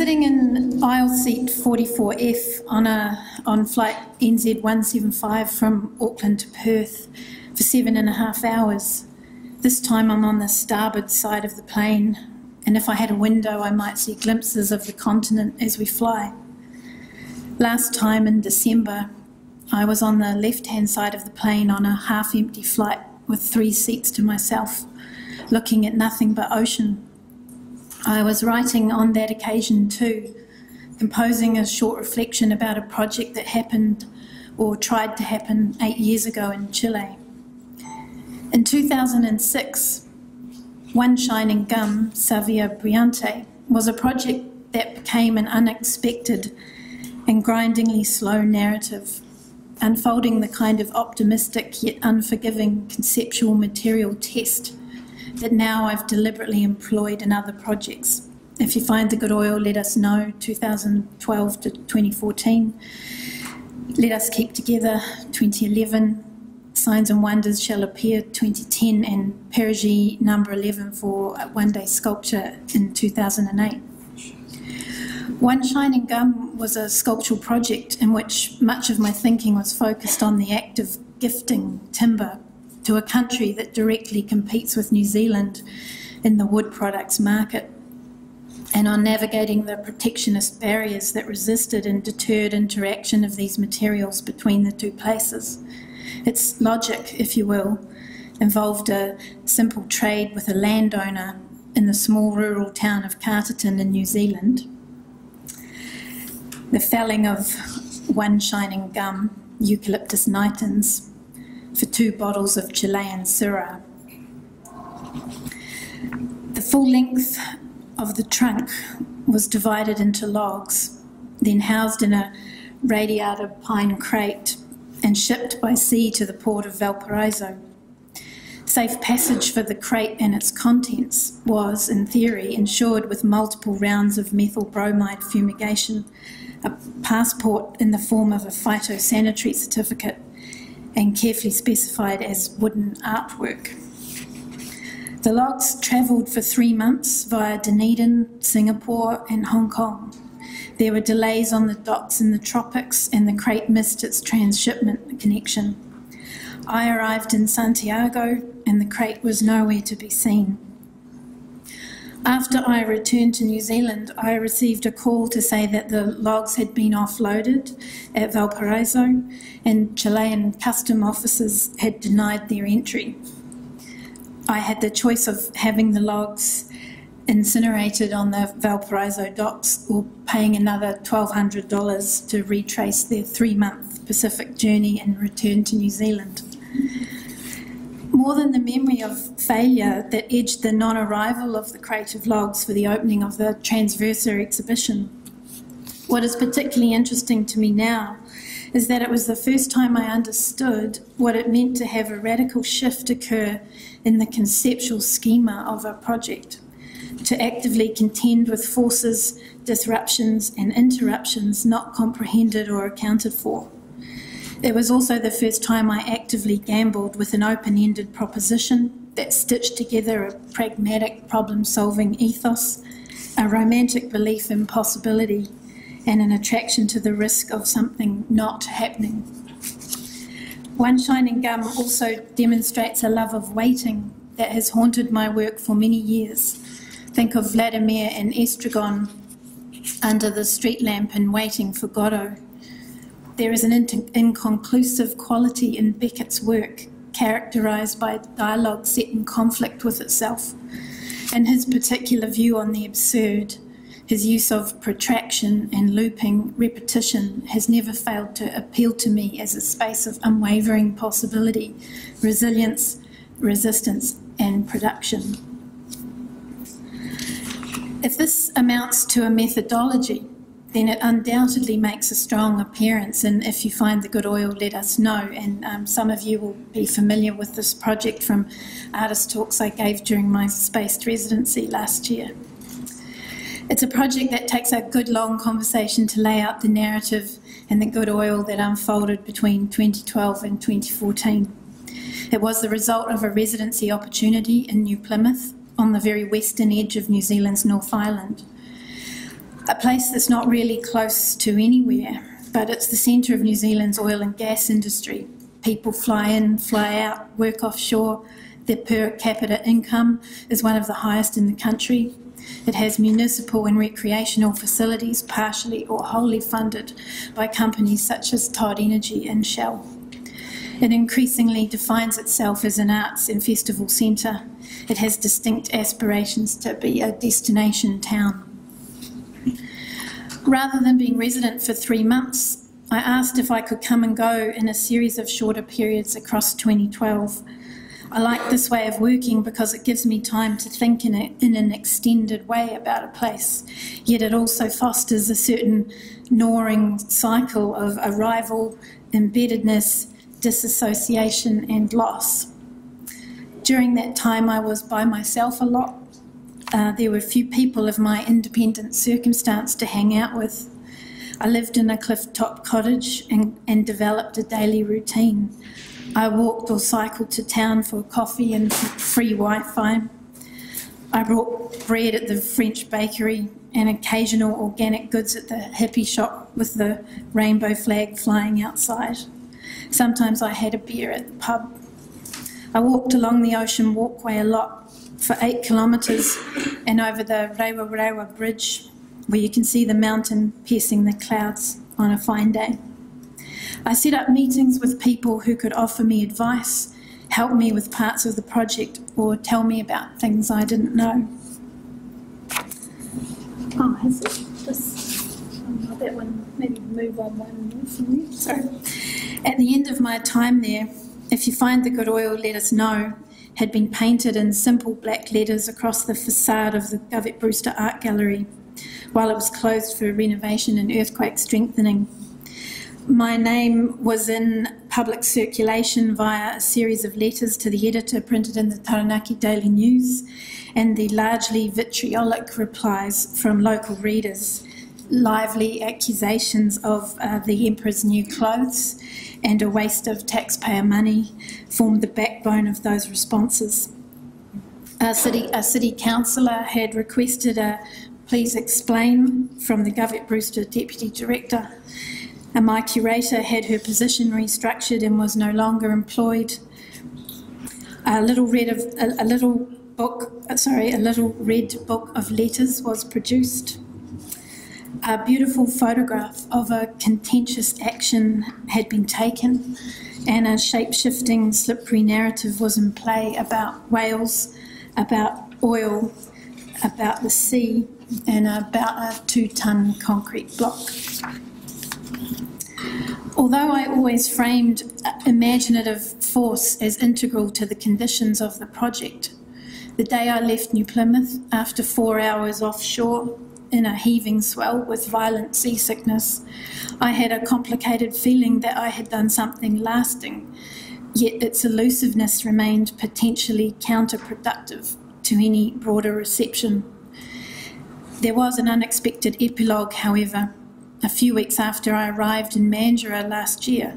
Sitting in aisle seat 44F on a on flight NZ 175 from Auckland to Perth for seven and a half hours. This time I'm on the starboard side of the plane, and if I had a window, I might see glimpses of the continent as we fly. Last time in December, I was on the left hand side of the plane on a half empty flight with three seats to myself, looking at nothing but ocean. I was writing on that occasion too, composing a short reflection about a project that happened or tried to happen eight years ago in Chile. In 2006, One Shining Gum, Savia Briante, was a project that became an unexpected and grindingly slow narrative, unfolding the kind of optimistic yet unforgiving conceptual material test that now I've deliberately employed in other projects. If you find the good oil, let us know, 2012 to 2014. Let us keep together, 2011. Signs and Wonders shall appear 2010 and Perigee number 11 for One Day Sculpture in 2008. One Shining Gum was a sculptural project in which much of my thinking was focused on the act of gifting timber to a country that directly competes with New Zealand in the wood products market and on navigating the protectionist barriers that resisted and deterred interaction of these materials between the two places. Its logic, if you will, involved a simple trade with a landowner in the small rural town of Carterton in New Zealand the felling of one shining gum, Eucalyptus nitens, for two bottles of Chilean Syrah. The full length of the trunk was divided into logs, then housed in a radiata pine crate and shipped by sea to the port of Valparaiso. Safe passage for the crate and its contents was, in theory, ensured with multiple rounds of methyl bromide fumigation a passport in the form of a phytosanitary certificate and carefully specified as wooden artwork. The logs travelled for three months via Dunedin, Singapore, and Hong Kong. There were delays on the docks in the tropics, and the crate missed its transshipment connection. I arrived in Santiago, and the crate was nowhere to be seen. After I returned to New Zealand, I received a call to say that the logs had been offloaded at Valparaiso and Chilean custom officers had denied their entry. I had the choice of having the logs incinerated on the Valparaiso docks or paying another $1,200 to retrace their three month Pacific journey and return to New Zealand more than the memory of failure that edged the non arrival of the creative logs for the opening of the Transversa exhibition. What is particularly interesting to me now is that it was the first time I understood what it meant to have a radical shift occur in the conceptual schema of a project, to actively contend with forces, disruptions, and interruptions not comprehended or accounted for. It was also the first time I actively gambled with an open ended proposition that stitched together a pragmatic problem solving ethos, a romantic belief in possibility, and an attraction to the risk of something not happening. One Shining Gum also demonstrates a love of waiting that has haunted my work for many years. Think of Vladimir and Estragon under the street lamp and waiting for Godot there is an inconclusive quality in Beckett's work, characterised by dialogue set in conflict with itself, and his particular view on the absurd. His use of protraction and looping repetition has never failed to appeal to me as a space of unwavering possibility, resilience, resistance, and production. If this amounts to a methodology, then it undoubtedly makes a strong appearance. And if you find the good oil, let us know. And um, some of you will be familiar with this project from artist talks I gave during my spaced residency last year. It's a project that takes a good long conversation to lay out the narrative and the good oil that unfolded between 2012 and 2014. It was the result of a residency opportunity in New Plymouth on the very western edge of New Zealand's North Island. A place that's not really close to anywhere, but it's the centre of New Zealand's oil and gas industry. People fly in, fly out, work offshore. Their per capita income is one of the highest in the country. It has municipal and recreational facilities, partially or wholly funded by companies such as Todd Energy and Shell. It increasingly defines itself as an arts and festival centre. It has distinct aspirations to be a destination town. Rather than being resident for three months, I asked if I could come and go in a series of shorter periods across 2012. I like this way of working because it gives me time to think in, a, in an extended way about a place, yet it also fosters a certain gnawing cycle of arrival, embeddedness, disassociation, and loss. During that time, I was by myself a lot. Uh, there were few people of my independent circumstance to hang out with. I lived in a cliff top cottage and, and developed a daily routine. I walked or cycled to town for coffee and free Wi Fi. I bought bread at the French bakery and occasional organic goods at the hippie shop with the rainbow flag flying outside. Sometimes I had a beer at the pub. I walked along the ocean walkway a lot for eight kilometres and over the Rewa Rewa Bridge where you can see the mountain piercing the clouds on a fine day. I set up meetings with people who could offer me advice, help me with parts of the project, or tell me about things I didn't know. Oh, has it? This, oh, that one, maybe move on one from there. Sorry. At the end of my time there, if you find the good oil, let us know, had been painted in simple black letters across the facade of the Govett Brewster Art Gallery while it was closed for renovation and earthquake strengthening. My name was in public circulation via a series of letters to the editor printed in the Taranaki Daily News and the largely vitriolic replies from local readers, lively accusations of uh, the Emperor's new clothes and a waste of taxpayer money formed the backbone of those responses. A city, a city councillor had requested a please explain from the Govett Brewster Deputy Director. And my curator had her position restructured and was no longer employed. A little red of a, a little book, uh, sorry, a little red book of letters was produced. A beautiful photograph of a contentious action had been taken, and a shape shifting, slippery narrative was in play about whales, about oil, about the sea, and about a two tonne concrete block. Although I always framed imaginative force as integral to the conditions of the project, the day I left New Plymouth after four hours offshore in a heaving swell with violent seasickness, I had a complicated feeling that I had done something lasting, yet its elusiveness remained potentially counterproductive to any broader reception there was an unexpected epilogue, however. A few weeks after I arrived in Mandurah last year,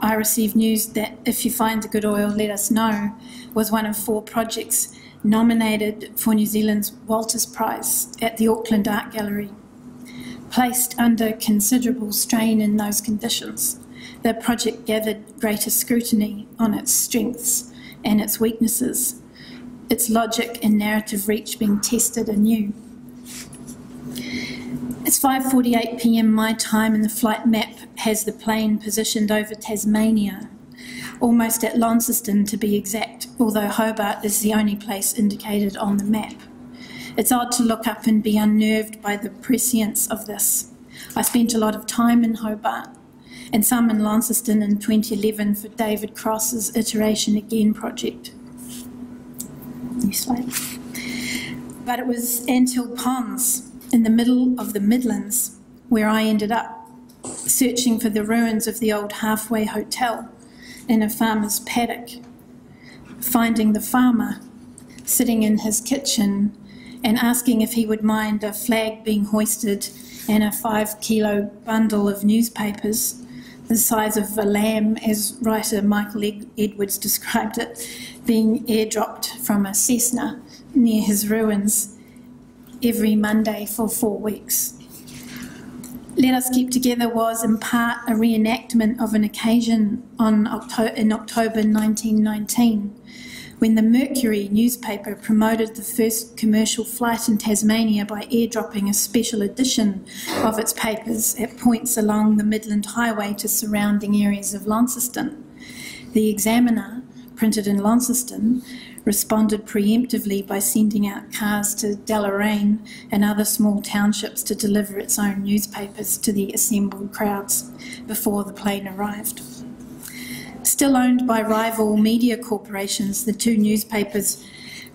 I received news that If You Find the Good Oil, Let Us Know was one of four projects nominated for New Zealand's Walters Prize at the Auckland Art Gallery. Placed under considerable strain in those conditions, the project gathered greater scrutiny on its strengths and its weaknesses, its logic and narrative reach being tested anew. It's 5:48 p.m. my time and the flight map has the plane positioned over Tasmania, almost at Launceston to be exact, although Hobart is the only place indicated on the map. It's odd to look up and be unnerved by the prescience of this. I spent a lot of time in Hobart and some in Launceston in 2011 for David Cross's Iteration Again project. Slide. But it was Antill Ponds in the middle of the Midlands, where I ended up, searching for the ruins of the old halfway hotel in a farmer's paddock, finding the farmer sitting in his kitchen and asking if he would mind a flag being hoisted and a five kilo bundle of newspapers, the size of a lamb, as writer Michael Edwards described it, being airdropped from a Cessna near his ruins every Monday for four weeks. Let Us Keep Together was in part a reenactment of an occasion on Octo- in October 1919 when the Mercury newspaper promoted the first commercial flight in Tasmania by airdropping a special edition of its papers at points along the Midland Highway to surrounding areas of Launceston. The Examiner, printed in Launceston, responded preemptively by sending out cars to Deloraine and other small townships to deliver its own newspapers to the assembled crowds before the plane arrived. Still owned by rival media corporations, the two newspapers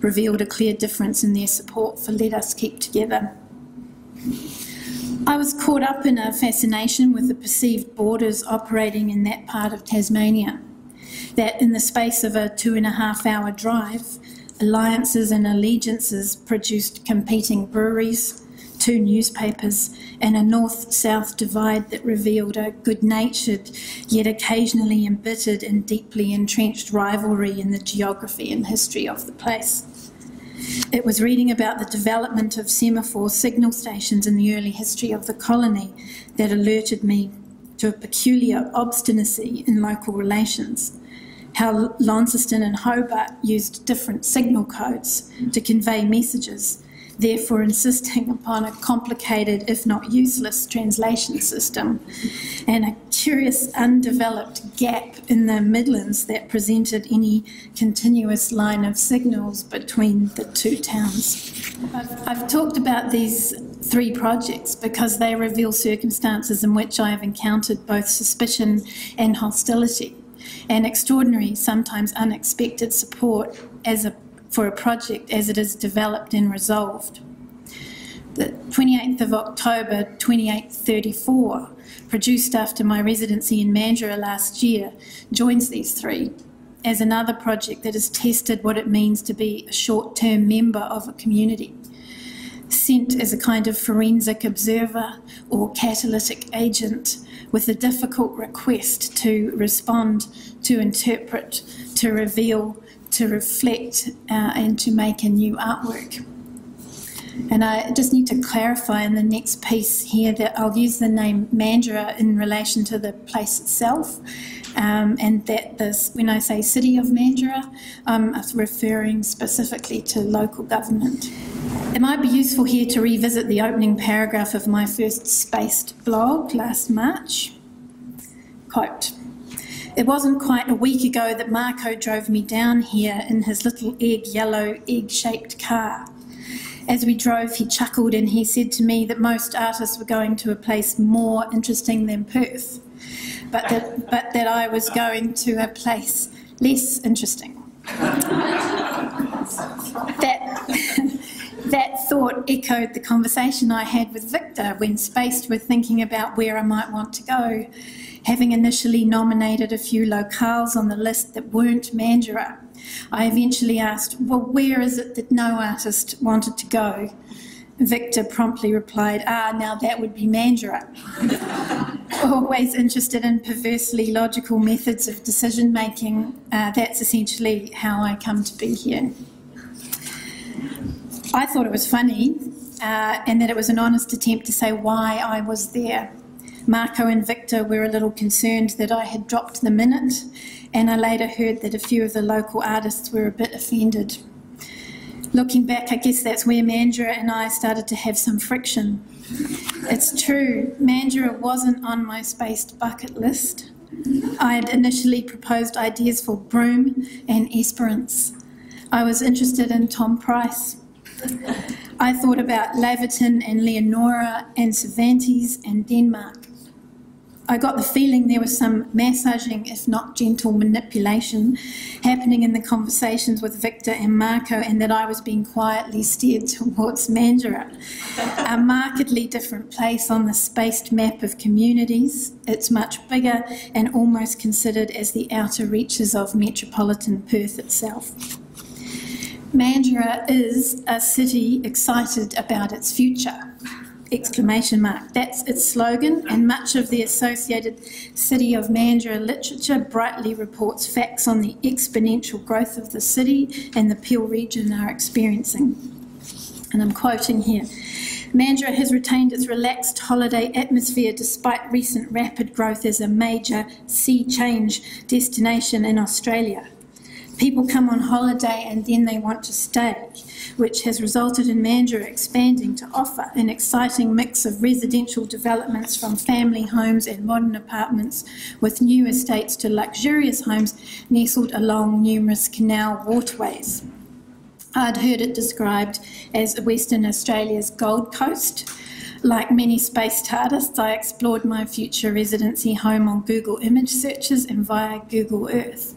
revealed a clear difference in their support for Let Us Keep Together. I was caught up in a fascination with the perceived borders operating in that part of Tasmania. That in the space of a two and a half hour drive, alliances and allegiances produced competing breweries, two newspapers, and a north south divide that revealed a good natured, yet occasionally embittered and deeply entrenched rivalry in the geography and history of the place. It was reading about the development of semaphore signal stations in the early history of the colony that alerted me to a peculiar obstinacy in local relations. How Launceston and Hobart used different signal codes to convey messages therefore insisting upon a complicated, if not useless, translation system, and a curious undeveloped gap in the Midlands that presented any continuous line of signals between the two towns. I've, I've talked about these three projects because they reveal circumstances in which I have encountered both suspicion and hostility, and extraordinary, sometimes unexpected support as a for a project as it is developed and resolved. The 28th of October 2834, produced after my residency in Mandurah last year, joins these three as another project that has tested what it means to be a short term member of a community. Sent as a kind of forensic observer or catalytic agent with a difficult request to respond, to interpret, to reveal, to reflect uh, and to make a new artwork. And I just need to clarify in the next piece here that I'll use the name Mandurah in relation to the place itself, um, and that this, when I say City of Mandurah, I'm referring specifically to local government. It might be useful here to revisit the opening paragraph of my first spaced blog last March. Quote, it wasn't quite a week ago that Marco drove me down here in his little egg yellow, egg shaped car. As we drove, he chuckled and he said to me that most artists were going to a place more interesting than Perth, but that, but that I was going to a place less interesting. that, thought echoed the conversation I had with Victor when spaced with thinking about where I might want to go having initially nominated a few locales on the list that weren't Mandurah. I eventually asked, Well, where is it that no artist wanted to go? Victor promptly replied, Ah, now that would be Mandurah. Always interested in perversely logical methods of decision making, uh, that's essentially how I come to be here. I thought it was funny uh, and that it was an honest attempt to say why I was there. Marco and Victor were a little concerned that I had dropped the minute, and I later heard that a few of the local artists were a bit offended. Looking back, I guess that's where Mandurah and I started to have some friction. It's true, Mandurah wasn't on my spaced bucket list. I had initially proposed ideas for Broome and Esperance. I was interested in Tom Price. I thought about Laverton and Leonora and Cervantes and Denmark. I got the feeling there was some massaging, if not gentle manipulation, happening in the conversations with Victor and Marco, and that I was being quietly steered towards Mandurah, a markedly different place on the spaced map of communities. It's much bigger and almost considered as the outer reaches of metropolitan Perth itself. Mandurah is a city excited about its future exclamation mark. That's its slogan, and much of the associated City of Mandurah literature brightly reports facts on the exponential growth of the city and the Peel region are experiencing. And I'm quoting here. Mandurah has retained its relaxed holiday atmosphere despite recent rapid growth as a major sea change destination in Australia. People come on holiday and then they want to stay, which has resulted in Mandurah expanding to offer an exciting mix of residential developments from family homes and modern apartments with new estates to luxurious homes nestled along numerous canal waterways. I'd heard it described as Western Australia's Gold Coast. Like many spaced artists, I explored my future residency home on Google image searches and via Google Earth.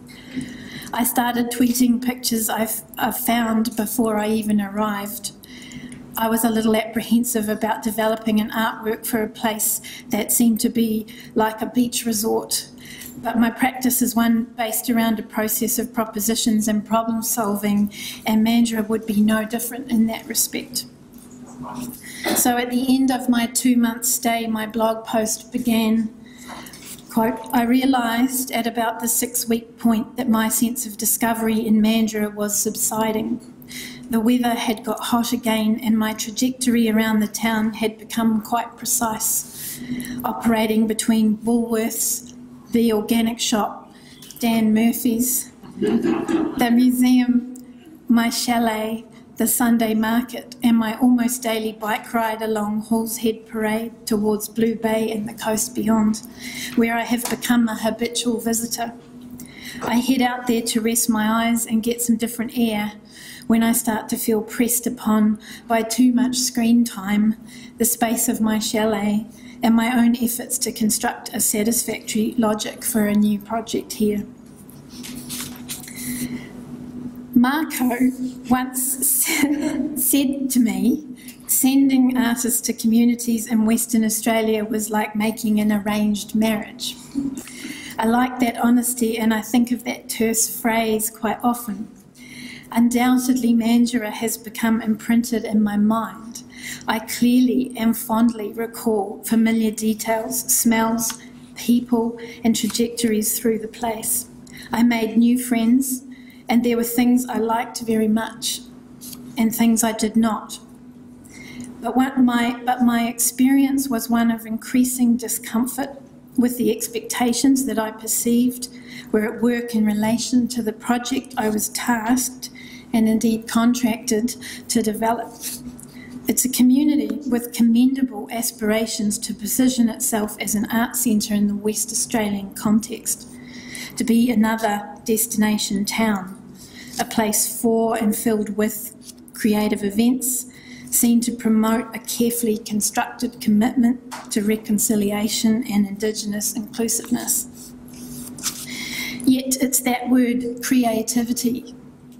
I started tweeting pictures I've, I've found before I even arrived. I was a little apprehensive about developing an artwork for a place that seemed to be like a beach resort but my practice is one based around a process of propositions and problem solving, and Mandurah would be no different in that respect. So at the end of my two month stay, my blog post began. Quote, I realised at about the six week point that my sense of discovery in Mandurah was subsiding. The weather had got hot again, and my trajectory around the town had become quite precise, operating between Woolworths, the organic shop, Dan Murphy's, the museum, my chalet, the Sunday market, and my almost daily bike ride along Hall's Head Parade towards Blue Bay and the coast beyond, where I have become a habitual visitor. I head out there to rest my eyes and get some different air when I start to feel pressed upon by too much screen time, the space of my chalet, and my own efforts to construct a satisfactory logic for a new project here. Marco once said to me, sending artists to communities in Western Australia was like making an arranged marriage. I like that honesty and I think of that terse phrase quite often. Undoubtedly, Mandurah has become imprinted in my mind I clearly and fondly recall familiar details, smells, people, and trajectories through the place. I made new friends, and there were things I liked very much and things I did not. But, my, but my experience was one of increasing discomfort with the expectations that I perceived were at work in relation to the project I was tasked and indeed contracted to develop. It's a community with commendable aspirations to position itself as an art centre in the West Australian context, to be another destination town, a place for and filled with creative events, seen to promote a carefully constructed commitment to reconciliation and Indigenous inclusiveness. Yet it's that word creativity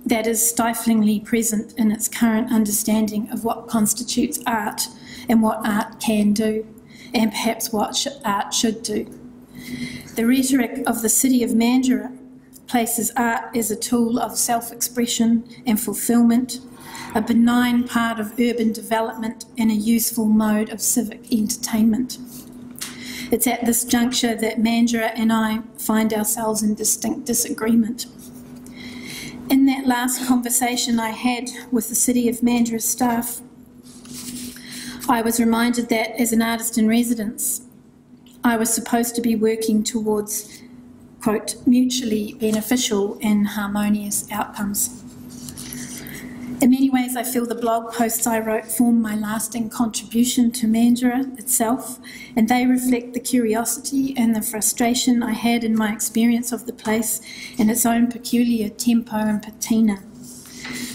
that is stiflingly present in its current understanding of what constitutes art and what art can do, and perhaps what art should do. The rhetoric of the city of Mandurah places art as a tool of self expression and fulfilment, a benign part of urban development, and a useful mode of civic entertainment. It's at this juncture that Mandurah and I find ourselves in distinct disagreement in that last conversation I had with the City of Mandurah staff, I was reminded that as an artist in residence, I was supposed to be working towards, quote, mutually beneficial and harmonious outcomes. In many ways, I feel the blog posts I wrote form my lasting contribution to Mandurah itself, and they reflect the curiosity and the frustration I had in my experience of the place and its own peculiar tempo and patina.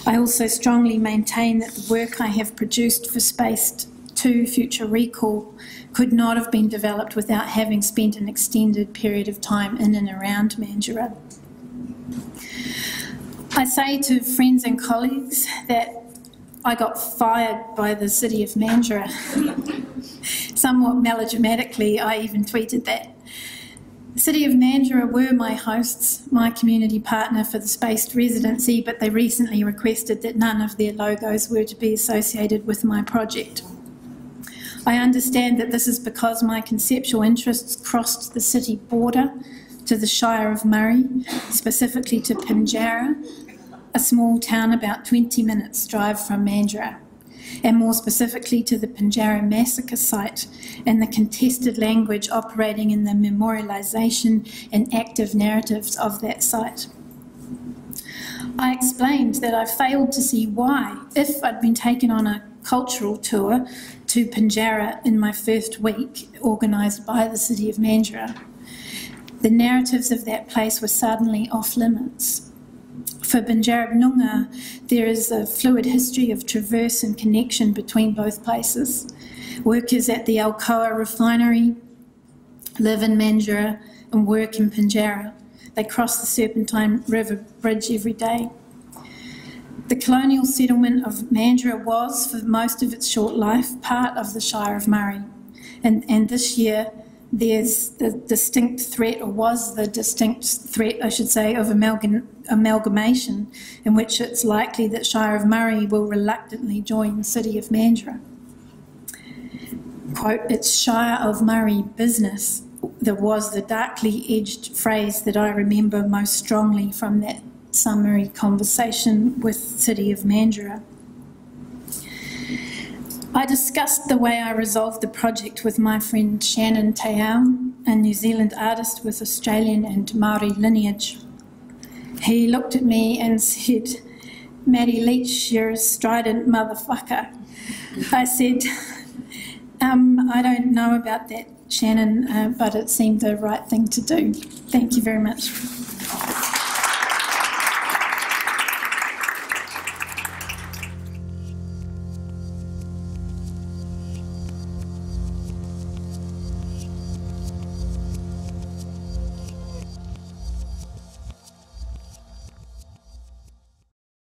I also strongly maintain that the work I have produced for Spaced 2 Future Recall could not have been developed without having spent an extended period of time in and around Mandurah. I say to friends and colleagues that I got fired by the city of Mandurah. Somewhat melodramatically, I even tweeted that. The City of Mandurah were my hosts, my community partner for the spaced residency, but they recently requested that none of their logos were to be associated with my project. I understand that this is because my conceptual interests crossed the city border to the Shire of Murray, specifically to Pinjarra, a small town about 20 minutes' drive from Mandurah. and more specifically to the Pinjarra massacre site and the contested language operating in the memorialisation and active narratives of that site. I explained that I failed to see why, if I'd been taken on a cultural tour to Pinjarra in my first week, organised by the City of Mandurah, the narratives of that place were suddenly off limits. For Bindjareb Noongar, there is a fluid history of traverse and connection between both places. Workers at the Alcoa refinery live in Mandurah and work in Pinjarra. They cross the Serpentine River Bridge every day. The colonial settlement of Mandurah was, for most of its short life, part of the Shire of Murray. And, and this year, there's the distinct threat, or was the distinct threat, I should say, of amalgam, amalgamation, in which it's likely that Shire of Murray will reluctantly join the City of Mandurah. Quote, it's Shire of Murray business that was the darkly edged phrase that I remember most strongly from that summary conversation with City of Mandurah. I discussed the way I resolved the project with my friend Shannon Te Ao, a New Zealand artist with Australian and Maori lineage. He looked at me and said, Maddie Leach, you're a strident motherfucker. I said, um, I don't know about that, Shannon, uh, but it seemed the right thing to do. Thank you very much.